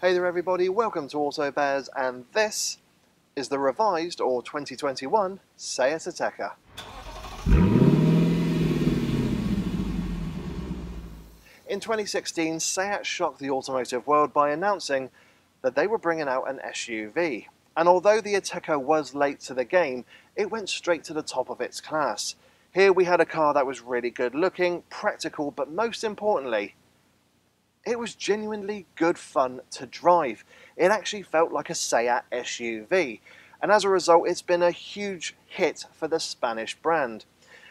Hey there everybody, welcome to Auto Bears and this is the revised or 2021 Seat Ateca. In 2016, Seat shocked the automotive world by announcing that they were bringing out an SUV. And although the Ateca was late to the game, it went straight to the top of its class. Here we had a car that was really good looking, practical, but most importantly, it was genuinely good fun to drive. It actually felt like a Seat SUV, and as a result, it's been a huge hit for the Spanish brand.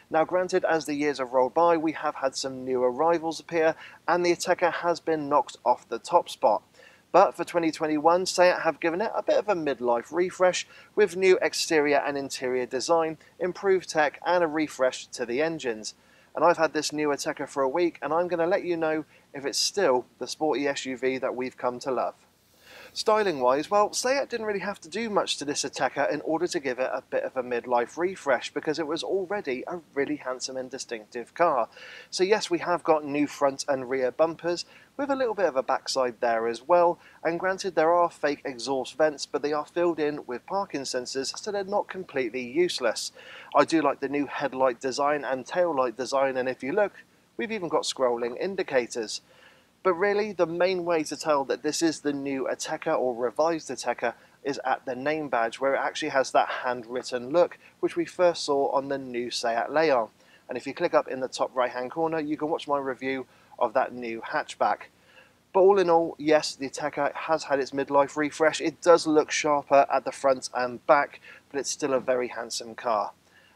Now, granted, as the years have rolled by, we have had some new arrivals appear, and the Ateca has been knocked off the top spot. But for 2021, Seat have given it a bit of a midlife refresh with new exterior and interior design, improved tech, and a refresh to the engines and I've had this new Ateca for a week and I'm going to let you know if it's still the sporty SUV that we've come to love. Styling wise, well, Seat didn't really have to do much to this Ateca in order to give it a bit of a midlife refresh because it was already a really handsome and distinctive car. So yes, we have got new front and rear bumpers with a little bit of a backside there as well. And granted, there are fake exhaust vents, but they are filled in with parking sensors, so they're not completely useless. I do like the new headlight design and tail light design, and if you look, we've even got scrolling indicators. But really, the main way to tell that this is the new Ateca or revised Ateca is at the name badge, where it actually has that handwritten look, which we first saw on the new Seat Leon. And if you click up in the top right hand corner, you can watch my review of that new hatchback. But all in all, yes, the Ateca has had its midlife refresh. It does look sharper at the front and back, but it's still a very handsome car.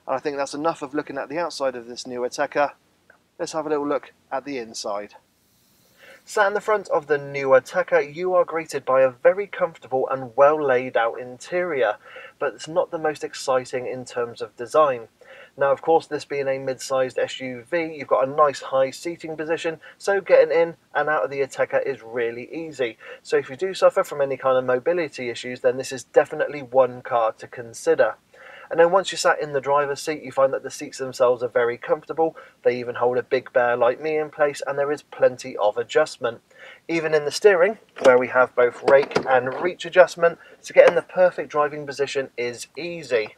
And I think that's enough of looking at the outside of this new Ateca. Let's have a little look at the inside. Sat in the front of the newer Ateca, you are greeted by a very comfortable and well laid out interior, but it's not the most exciting in terms of design. Now, of course, this being a mid-sized SUV, you've got a nice high seating position, so getting in and out of the Ateca is really easy. So if you do suffer from any kind of mobility issues, then this is definitely one car to consider. And then once you're sat in the driver's seat, you find that the seats themselves are very comfortable. They even hold a big bear like me in place, and there is plenty of adjustment. Even in the steering, where we have both rake and reach adjustment, to get in the perfect driving position is easy.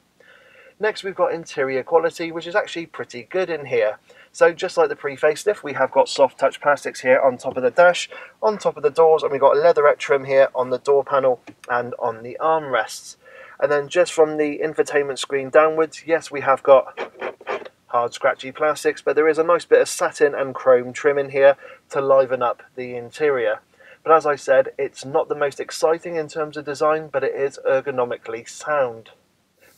Next we've got interior quality, which is actually pretty good in here. So just like the pre-facelift, we have got soft touch plastics here on top of the dash, on top of the doors, and we've got leatherette trim here on the door panel and on the armrests. And then just from the infotainment screen downwards, yes, we have got hard scratchy plastics, but there is a nice bit of satin and chrome trim in here to liven up the interior. But as I said, it's not the most exciting in terms of design, but it is ergonomically sound.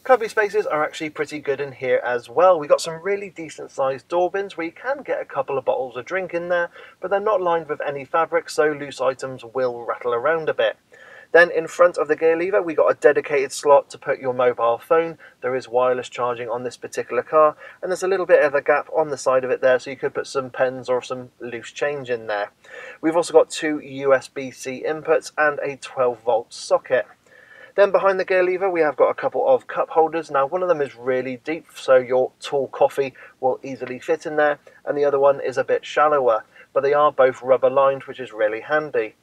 Cubby spaces are actually pretty good in here as well. We got some really decent sized door bins where you can get a couple of bottles of drink in there, but they're not lined with any fabric, so loose items will rattle around a bit. Then in front of the gear lever, we got a dedicated slot to put your mobile phone. There is wireless charging on this particular car, and there's a little bit of a gap on the side of it there, so you could put some pens or some loose change in there. We've also got two USB-C inputs and a 12 volt socket. Then behind the gear lever we have got a couple of cup holders. Now one of them is really deep so your tall coffee will easily fit in there and the other one is a bit shallower but they are both rubber lined which is really handy.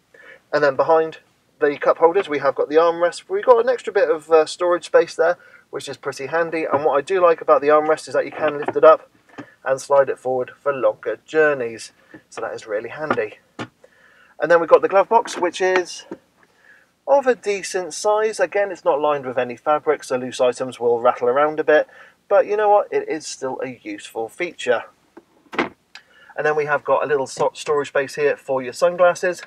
And then behind the cup holders, we have got the armrest. We've got an extra bit of uh, storage space there, which is pretty handy. And what I do like about the armrest is that you can lift it up and slide it forward for longer journeys. So that is really handy. And then we've got the glove box, which is of a decent size. Again, it's not lined with any fabric, so loose items will rattle around a bit. But you know what? It is still a useful feature. And then we have got a little storage space here for your sunglasses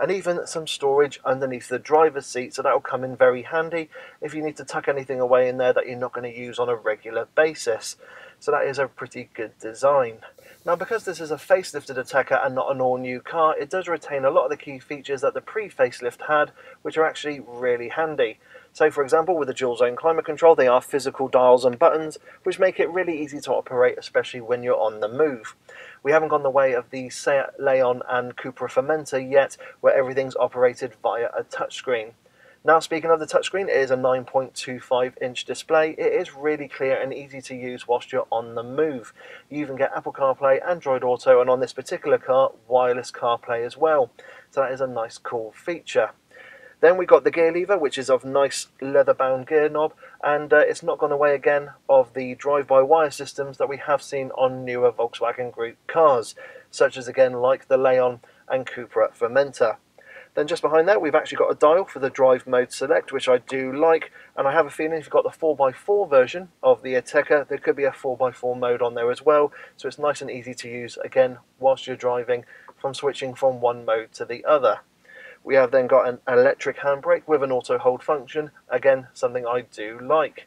and even some storage underneath the driver's seat so that will come in very handy if you need to tuck anything away in there that you're not going to use on a regular basis. So that is a pretty good design. Now because this is a facelifted Ateca and not an all new car, it does retain a lot of the key features that the pre-facelift had, which are actually really handy. So for example, with the dual zone climate control, they are physical dials and buttons, which make it really easy to operate, especially when you're on the move. We haven't gone the way of the Seat Leon and Cupra Formentor yet, where everything's operated via a touchscreen. Now speaking of the touchscreen, it is a 9.25 inch display. It is really clear and easy to use whilst you're on the move. You even get Apple CarPlay, Android Auto and on this particular car, wireless CarPlay as well. so that is a nice cool feature. Then we got the gear lever, which is of nice leather-bound gear knob, and uh, it's not gone away again of the drive-by-wire systems that we have seen on newer Volkswagen Group cars, such as again like the Leon and Cupra Formentor. Then just behind that we've actually got a dial for the drive mode select which I do like and I have a feeling if you've got the 4x4 version of the Ateca there could be a 4x4 mode on there as well so it's nice and easy to use again whilst you're driving from switching from one mode to the other. We have then got an electric handbrake with an auto hold function, again something I do like.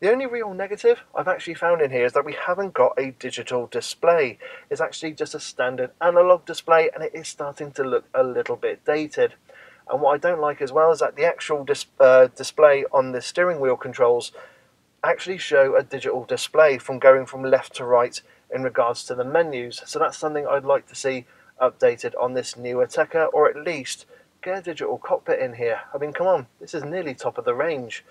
The only real negative I've actually found in here is that we haven't got a digital display. It's actually just a standard analog display and it is starting to look a little bit dated. And what I don't like as well is that the actual dis uh, display on the steering wheel controls actually show a digital display from going from left to right in regards to the menus. So that's something I'd like to see updated on this new Ateca or at least get a digital cockpit in here. I mean, come on, this is nearly top of the range.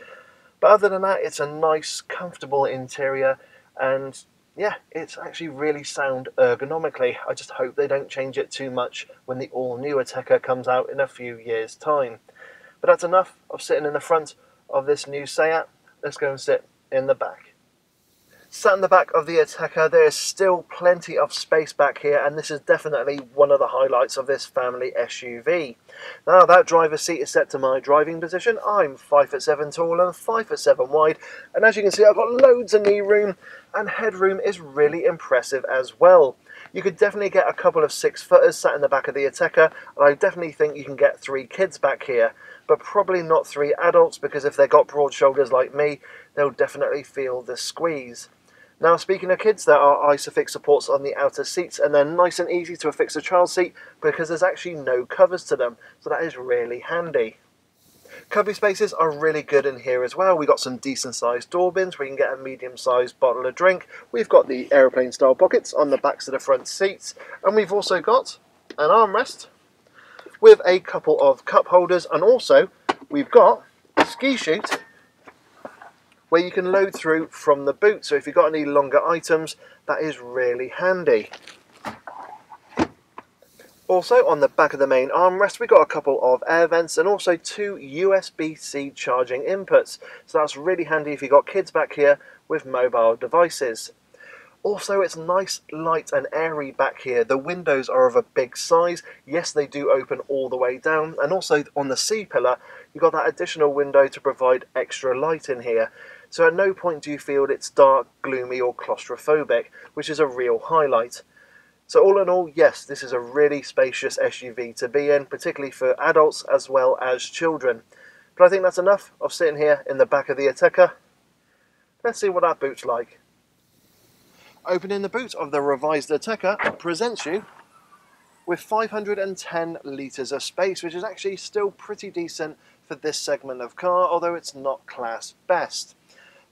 But other than that, it's a nice, comfortable interior and yeah, it's actually really sound ergonomically. I just hope they don't change it too much when the all-new Ateca comes out in a few years' time. But that's enough of sitting in the front of this new Seat. Let's go and sit in the back. Sat in the back of the Ateca, there is still plenty of space back here, and this is definitely one of the highlights of this family SUV. Now, that driver's seat is set to my driving position. I'm 5 foot 7 tall and 5 foot 7 wide, and as you can see, I've got loads of knee room, and headroom is really impressive as well. You could definitely get a couple of six footers sat in the back of the Ateca, and I definitely think you can get three kids back here, but probably not three adults because if they've got broad shoulders like me, they'll definitely feel the squeeze. Now speaking of kids, there are ISOFIX supports on the outer seats and they're nice and easy to affix a child seat because there's actually no covers to them, so that is really handy. Cubby spaces are really good in here as well. We've got some decent sized door bins where you can get a medium sized bottle of drink. We've got the aeroplane style pockets on the backs of the front seats and we've also got an armrest with a couple of cup holders and also we've got a ski chute where you can load through from the boot. So if you've got any longer items, that is really handy. Also on the back of the main armrest we've got a couple of air vents and also two USB-C charging inputs. So that's really handy if you've got kids back here with mobile devices. Also, it's nice, light and airy back here. The windows are of a big size. Yes, they do open all the way down. And also on the C-pillar, you've got that additional window to provide extra light in here. So at no point do you feel it's dark, gloomy or claustrophobic, which is a real highlight. So all in all, yes, this is a really spacious SUV to be in, particularly for adults as well as children. But I think that's enough of sitting here in the back of the Ateca. Let's see what that boot's like. Opening the boot of the revised Ateca presents you with 510 litres of space, which is actually still pretty decent for this segment of car, although it's not class best.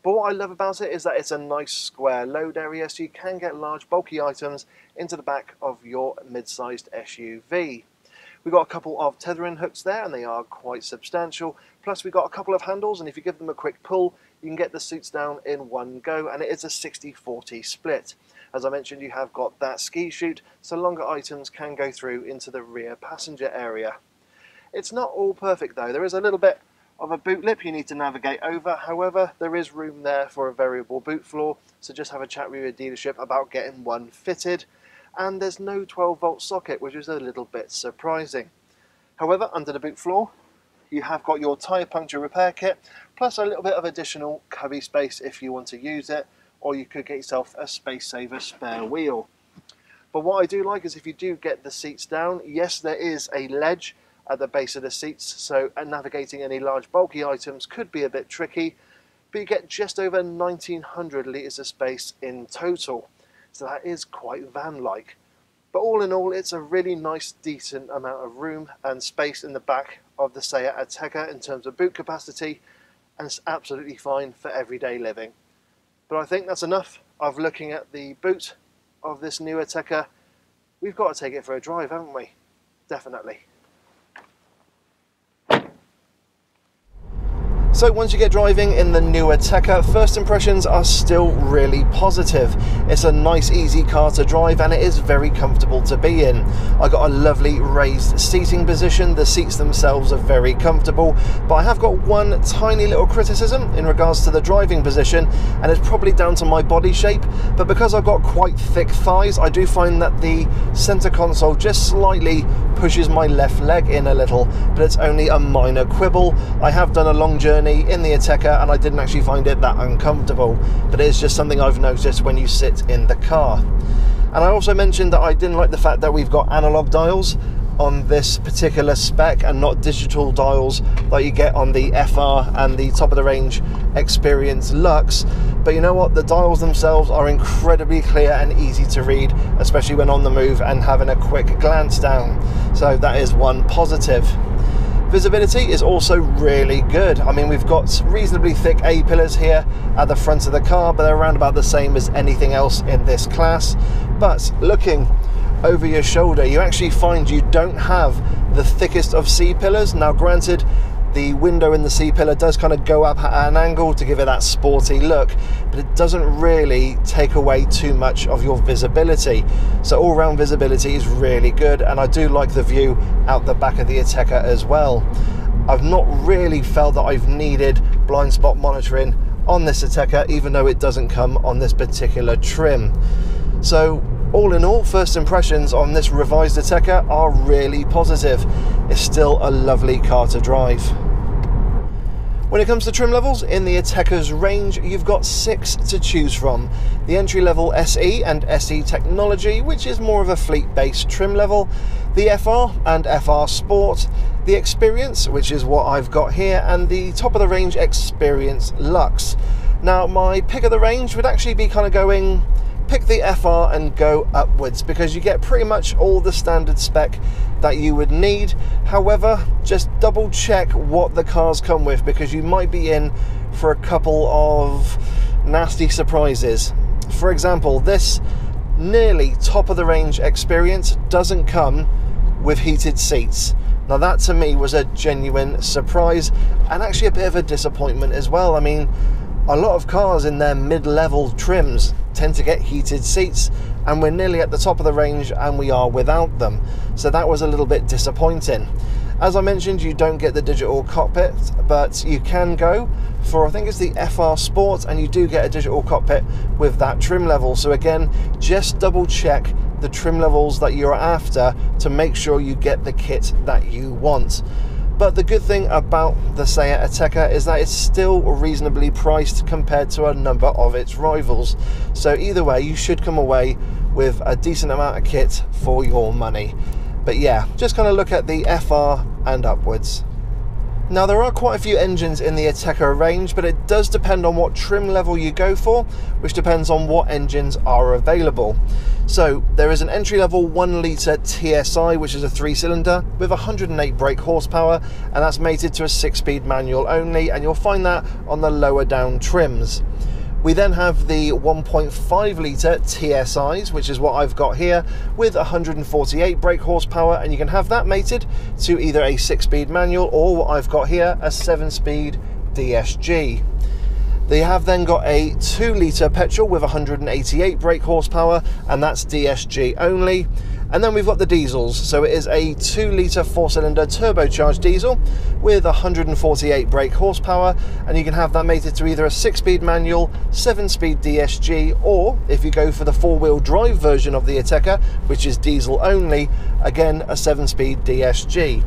But what I love about it is that it's a nice square load area so you can get large bulky items into the back of your mid-sized SUV. We've got a couple of tethering hooks there and they are quite substantial. Plus we've got a couple of handles and if you give them a quick pull you can get the seats down in one go and it is a 60-40 split. As I mentioned you have got that ski chute so longer items can go through into the rear passenger area. It's not all perfect though, there is a little bit of a boot lip you need to navigate over. However, there is room there for a variable boot floor, so just have a chat with your dealership about getting one fitted. And there's no 12 volt socket, which is a little bit surprising. However, under the boot floor, you have got your tyre puncture repair kit, plus a little bit of additional cubby space if you want to use it, or you could get yourself a space saver spare wheel. But what I do like is if you do get the seats down, yes, there is a ledge at the base of the seats, so navigating any large bulky items could be a bit tricky, but you get just over 1900 litres of space in total, so that is quite van-like. But all in all, it's a really nice, decent amount of room and space in the back of the Seat Ateca in terms of boot capacity, and it's absolutely fine for everyday living. But I think that's enough of looking at the boot of this new Ateca. We've got to take it for a drive, haven't we? Definitely. So once you get driving in the new Ateca, first impressions are still really positive. It's a nice easy car to drive and it is very comfortable to be in. I got a lovely raised seating position, the seats themselves are very comfortable, but I have got one tiny little criticism in regards to the driving position and it's probably down to my body shape, but because I've got quite thick thighs, I do find that the centre console just slightly pushes my left leg in a little, but it's only a minor quibble. I have done a long journey in the Ateca and I didn't actually find it that uncomfortable, but it is just something I've noticed when you sit in the car. And I also mentioned that I didn't like the fact that we've got analog dials on this particular spec and not digital dials like you get on the FR and the top of the range Experience Lux. But you know what? The dials themselves are incredibly clear and easy to read, especially when on the move and having a quick glance down. So that is one positive. Visibility is also really good. I mean, we've got reasonably thick A pillars here at the front of the car, but they're around about the same as anything else in this class. But looking over your shoulder, you actually find you don't have the thickest of C pillars. Now, granted, the window in the C pillar does kind of go up at an angle to give it that sporty look, but it doesn't really take away too much of your visibility. So all round visibility is really good, and I do like the view out the back of the Ateca as well. I've not really felt that I've needed blind spot monitoring on this Ateca, even though it doesn't come on this particular trim. So all in all, first impressions on this revised Ateca are really positive. It's still a lovely car to drive. When it comes to trim levels, in the Ateca's range, you've got six to choose from. The entry level SE and SE Technology, which is more of a fleet based trim level, the FR and FR Sport, the Experience, which is what I've got here, and the top of the range Experience Lux. Now, my pick of the range would actually be kind of going pick the FR and go upwards because you get pretty much all the standard spec that you would need. However, just double check what the cars come with because you might be in for a couple of nasty surprises. For example, this nearly top of the range experience doesn't come with heated seats. Now, that to me was a genuine surprise and actually a bit of a disappointment as well. I mean, a lot of cars in their mid-level trims tend to get heated seats and we're nearly at the top of the range and we are without them. So that was a little bit disappointing. As I mentioned you don't get the digital cockpit but you can go for I think it's the FR Sport and you do get a digital cockpit with that trim level. So again just double check the trim levels that you're after to make sure you get the kit that you want but the good thing about the Seat Ateca is that it's still reasonably priced compared to a number of its rivals. So either way, you should come away with a decent amount of kit for your money. But yeah, just kind of look at the FR and upwards. Now there are quite a few engines in the Ateca range, but it does depend on what trim level you go for, which depends on what engines are available. So there is an entry level 1 litre TSI, which is a three cylinder with 108 brake horsepower, and that's mated to a six speed manual only, and you'll find that on the lower down trims. We then have the 1.5 litre TSIs, which is what I've got here, with 148 brake horsepower, and you can have that mated to either a six speed manual or what I've got here, a seven speed DSG. They have then got a 2 litre petrol with 188 brake horsepower, and that's DSG only. And then we've got the diesels. So it is a 2 litre 4 cylinder turbocharged diesel with 148 brake horsepower. And you can have that mated to either a 6 speed manual, 7 speed DSG, or if you go for the 4 wheel drive version of the Ateca, which is diesel only, again a 7 speed DSG.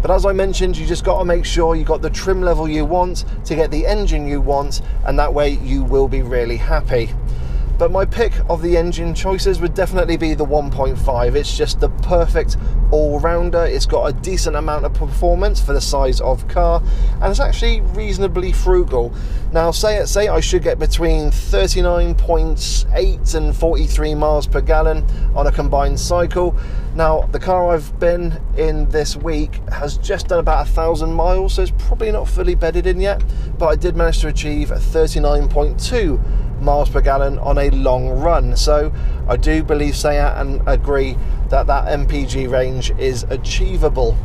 But as I mentioned, you just got to make sure you got the trim level you want to get the engine you want, and that way you will be really happy. But my pick of the engine choices would definitely be the 1.5. It's just the perfect all-rounder. It's got a decent amount of performance for the size of car, and it's actually reasonably frugal. Now, Seat say I should get between 39.8 and 43 miles per gallon on a combined cycle. Now, the car I've been in this week has just done about a thousand miles, so it's probably not fully bedded in yet, but I did manage to achieve 39.2 miles per gallon on a long run. So I do believe, say and agree that that MPG range is achievable.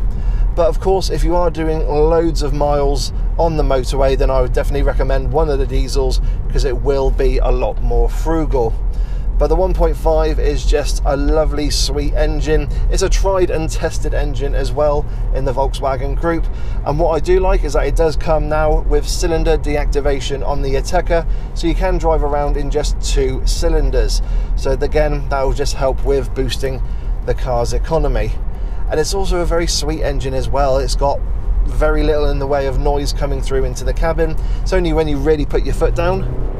But of course, if you are doing loads of miles on the motorway, then I would definitely recommend one of the diesels because it will be a lot more frugal. But the 1.5 is just a lovely, sweet engine. It's a tried and tested engine as well in the Volkswagen group. And what I do like is that it does come now with cylinder deactivation on the Ateca, so you can drive around in just two cylinders. So again, that will just help with boosting the car's economy. And it's also a very sweet engine as well. It's got very little in the way of noise coming through into the cabin. It's only when you really put your foot down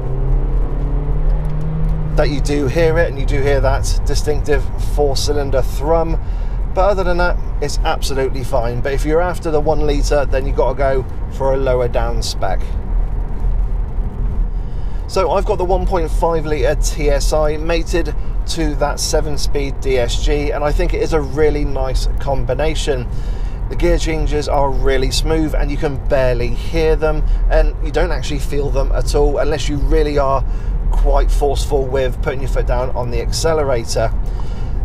that you do hear it and you do hear that distinctive four cylinder thrum. But other than that, it's absolutely fine. But if you're after the one litre, then you've got to go for a lower down spec. So I've got the 1.5 litre TSI mated to that 7 speed DSG, and I think it is a really nice combination. The gear changes are really smooth and you can barely hear them, and you don't actually feel them at all unless you really are quite forceful with putting your foot down on the accelerator.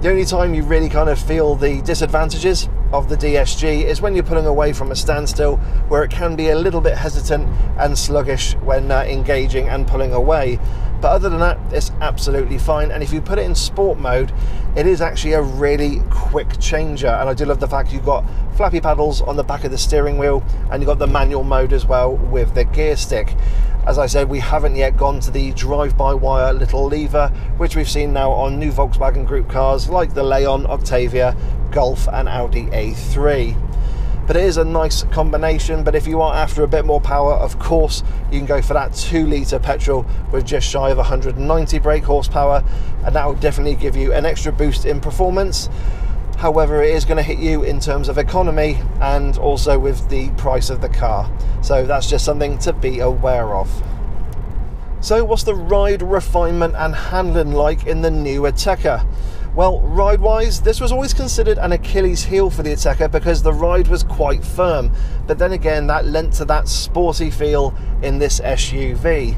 The only time you really kind of feel the disadvantages of the DSG is when you're pulling away from a standstill where it can be a little bit hesitant and sluggish when uh, engaging and pulling away. But other than that, it's absolutely fine. And if you put it in sport mode, it is actually a really quick changer. And I do love the fact you've got flappy paddles on the back of the steering wheel and you've got the manual mode as well with the gear stick. As I said, we haven't yet gone to the drive-by-wire little lever, which we've seen now on new Volkswagen Group cars like the Leon, Octavia, Golf and Audi A3 but it is a nice combination but if you are after a bit more power of course you can go for that 2 litre petrol with just shy of 190 brake horsepower and that will definitely give you an extra boost in performance However, it is going to hit you in terms of economy and also with the price of the car. So that's just something to be aware of. So, what's the ride refinement and handling like in the new Ateca? Well, ride wise, this was always considered an Achilles heel for the Ateca because the ride was quite firm, but then again, that lent to that sporty feel in this SUV.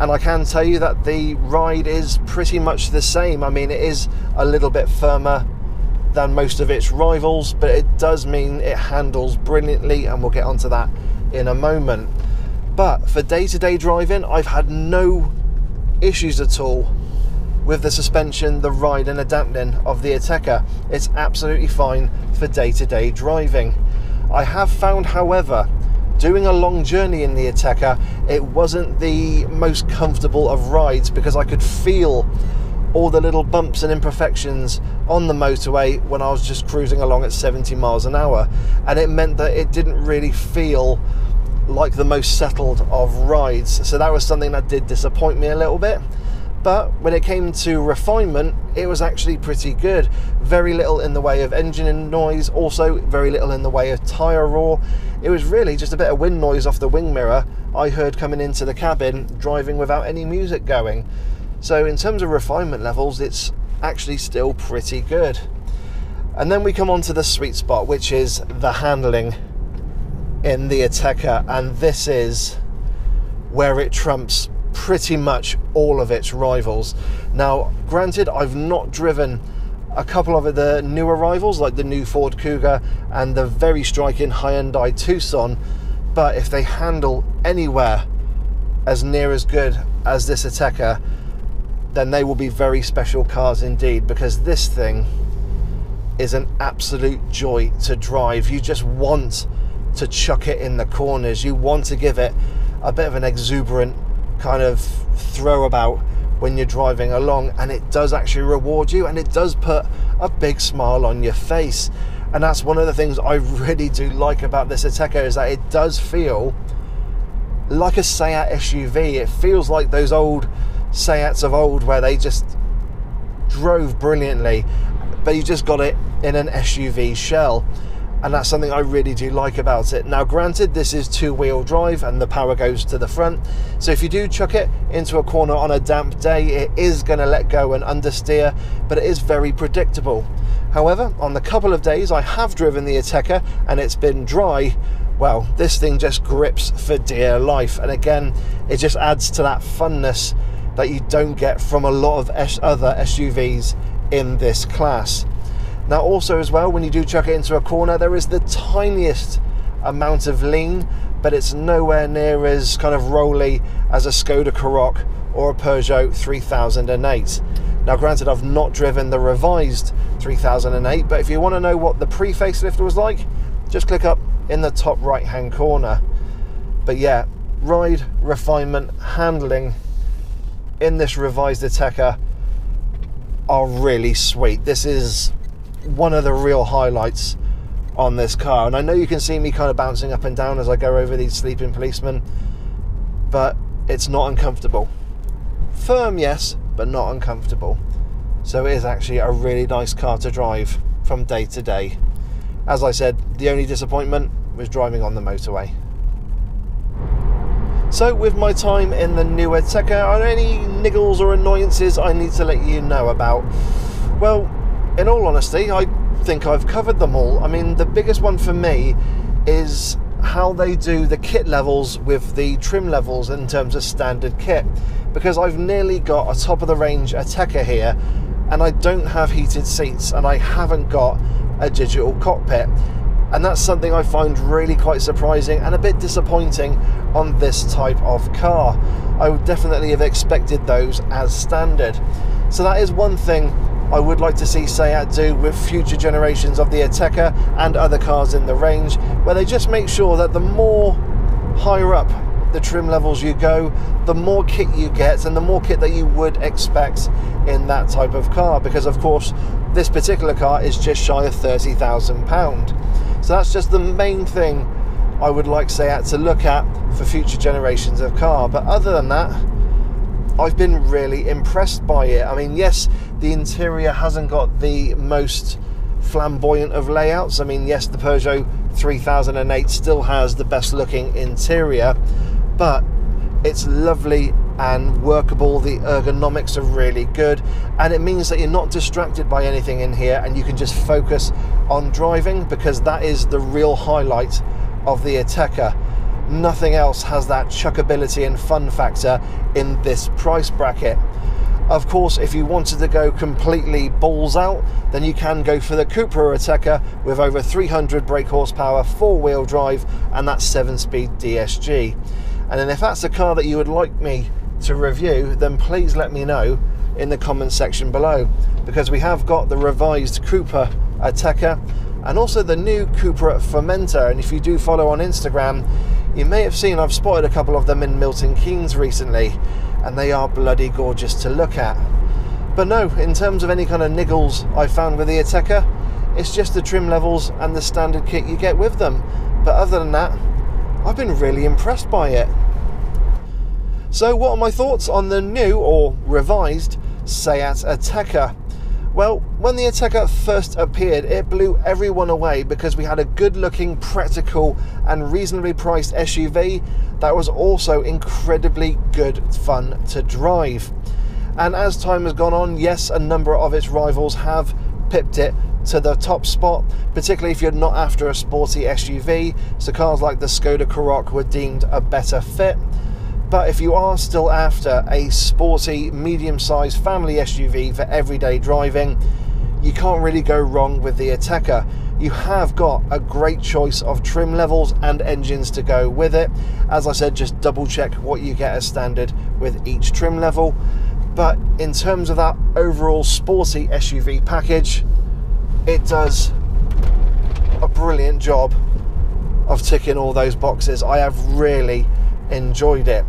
And I can tell you that the ride is pretty much the same. I mean, it is a little bit firmer than most of its rivals, but it does mean it handles brilliantly, and we'll get onto that in a moment. But for day to day driving, I've had no issues at all with the suspension, the ride, and the dampening of the Ateca. It's absolutely fine for day to day driving. I have found, however, doing a long journey in the Ateca, it wasn't the most comfortable of rides because I could feel all the little bumps and imperfections on the motorway when I was just cruising along at 70 miles an hour. And it meant that it didn't really feel like the most settled of rides. So that was something that did disappoint me a little bit. But when it came to refinement, it was actually pretty good. Very little in the way of engine noise, also very little in the way of tyre roar. It was really just a bit of wind noise off the wing mirror I heard coming into the cabin driving without any music going. So, in terms of refinement levels, it's actually still pretty good. And then we come on to the sweet spot, which is the handling in the Ateca, and this is where it trumps pretty much all of its rivals. Now, granted, I've not driven a couple of the newer rivals, like the new Ford Kuga and the very striking Hyundai Tucson, but if they handle anywhere as near as good as this Ateca, then they will be very special cars indeed because this thing is an absolute joy to drive. You just want to chuck it in the corners, you want to give it a bit of an exuberant kind of throw about when you're driving along, and it does actually reward you and it does put a big smile on your face. And that's one of the things I really do like about this Ateca is that it does feel like a Seat SUV. It feels like those old Seats of old where they just drove brilliantly, but you just got it in an SUV shell. And that's something I really do like about it. Now, granted, this is two wheel drive and the power goes to the front. So, if you do chuck it into a corner on a damp day, it is going to let go and understeer, but it is very predictable. However, on the couple of days I have driven the Ateca and it's been dry, well, this thing just grips for dear life. And again, it just adds to that funness that you don't get from a lot of other SUVs in this class. Now, also as well, when you do chuck it into a corner, there is the tiniest amount of lean, but it's nowhere near as kind of rolly as a Skoda Karoq or a Peugeot 3008. Now, granted, I've not driven the revised 3008, but if you want to know what the pre facelift was like, just click up in the top right hand corner. But yeah, ride, refinement, handling in this revised Ateca are really sweet. This is one of the real highlights on this car. And I know you can see me kind of bouncing up and down as I go over these sleeping policemen, but it's not uncomfortable. Firm, yes, but not uncomfortable. So it is actually a really nice car to drive from day to day. As I said, the only disappointment was driving on the motorway. So, with my time in the new Ateca, are there any niggles or annoyances I need to let you know about? Well, in all honesty, I think I've covered them all. I mean, the biggest one for me is how they do the kit levels with the trim levels in terms of standard kit. Because I've nearly got a top of the range Ateca here, and I don't have heated seats, and I haven't got a digital cockpit. And that's something I find really quite surprising and a bit disappointing on this type of car. I would definitely have expected those as standard. So that is one thing I would like to see Seat do with future generations of the Ateca and other cars in the range, where they just make sure that the more higher up the trim levels you go, the more kit you get, and the more kit that you would expect in that type of car. Because, of course, this particular car is just shy of £30,000. So that's just the main thing I would like Seat to look at for future generations of car. But other than that, I've been really impressed by it. I mean, yes, the interior hasn't got the most flamboyant of layouts. I mean, yes, the Peugeot 3008 still has the best looking interior, but it's lovely and workable. The ergonomics are really good, and it means that you're not distracted by anything in here and you can just focus on driving because that is the real highlight of the Ateca nothing else has that chuckability and fun factor in this price bracket. Of course, if you wanted to go completely balls out, then you can go for the Cupra Ateca with over 300 brake horsepower, four wheel drive, and that seven speed DSG. And then, if that's a car that you would like me to review, then please let me know in the comments section below because we have got the revised Cupra Ateca and also the new Cupra Formentor. And if you do follow on Instagram, you may have seen I've spotted a couple of them in Milton Keynes recently, and they are bloody gorgeous to look at. But no, in terms of any kind of niggles I found with the Ateca, it's just the trim levels and the standard kit you get with them. But other than that, I've been really impressed by it. So, what are my thoughts on the new or revised Seat Ateca? Well, when the Ateca first appeared, it blew everyone away because we had a good looking, practical, and reasonably priced SUV that was also incredibly good fun to drive. And as time has gone on, yes, a number of its rivals have pipped it to the top spot, particularly if you're not after a sporty SUV. So cars like the Skoda Karoq were deemed a better fit. But if you are still after a sporty, medium sized family SUV for everyday driving, you can't really go wrong with the Ateca. You have got a great choice of trim levels and engines to go with it. As I said, just double check what you get as standard with each trim level. But in terms of that overall sporty SUV package, it does a brilliant job of ticking all those boxes. I have really enjoyed it.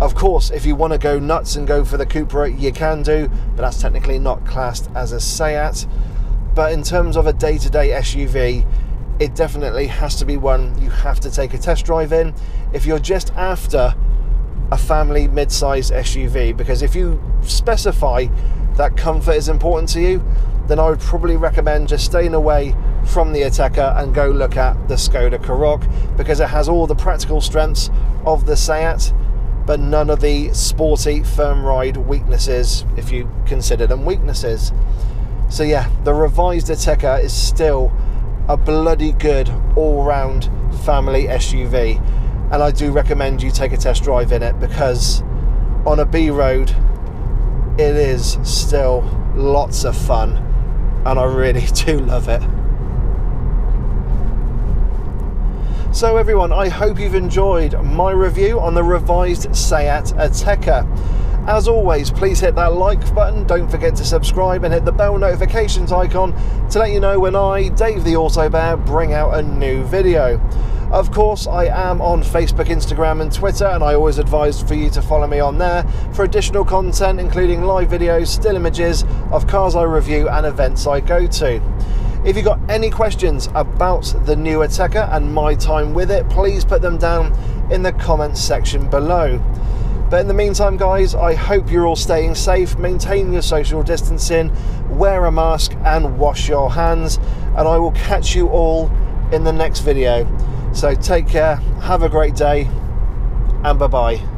Of course, if you want to go nuts and go for the Cupra, you can do, but that's technically not classed as a Seat. But in terms of a day to day SUV, it definitely has to be one you have to take a test drive in. If you're just after a family mid sized SUV, because if you specify that comfort is important to you, then I would probably recommend just staying away from the Ateca and go look at the Skoda Karoq because it has all the practical strengths of the Seat but none of the sporty firm ride weaknesses if you consider them weaknesses. So yeah, the revised Ateca is still a bloody good all-round family SUV and I do recommend you take a test drive in it because on a B road it is still lots of fun and I really do love it. So, everyone, I hope you've enjoyed my review on the revised Seat Ateca. As always, please hit that like button, don't forget to subscribe and hit the bell notifications icon to let you know when I, Dave the Auto Bear, bring out a new video. Of course, I am on Facebook, Instagram, and Twitter, and I always advise for you to follow me on there for additional content, including live videos, still images of cars I review, and events I go to. If you've got any questions about the new Ateca and my time with it, please put them down in the comments section below. But in the meantime, guys, I hope you're all staying safe, maintain your social distancing, wear a mask, and wash your hands. And I will catch you all in the next video. So take care, have a great day, and bye bye.